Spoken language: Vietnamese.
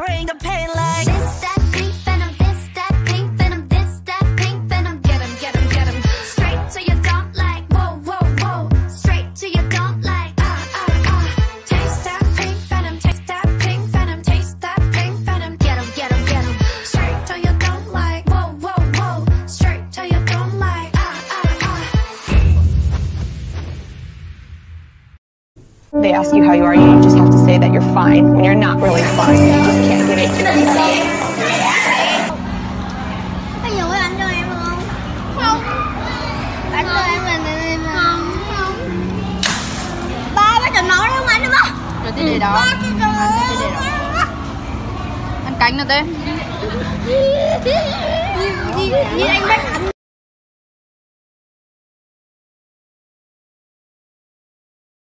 bring the pain. They ask you how you are, you just have to say that you're fine when you're not really fine. You just can't give it to anybody. Rồi tí để đó Ăn cánh nữa tí Nhìn anh Bách